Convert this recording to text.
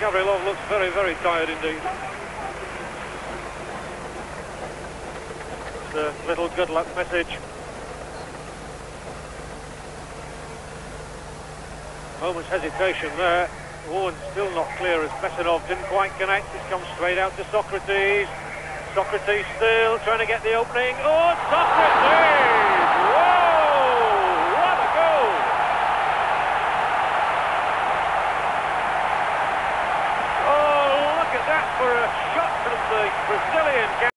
Gavrilov looks very, very tired indeed. It's a little good luck message. Moment's hesitation there. Warren still not clear as Bessonov didn't quite connect. It comes straight out to Socrates. Socrates still trying to get the opening. Oh, Socrates! for a shot from the Brazilian.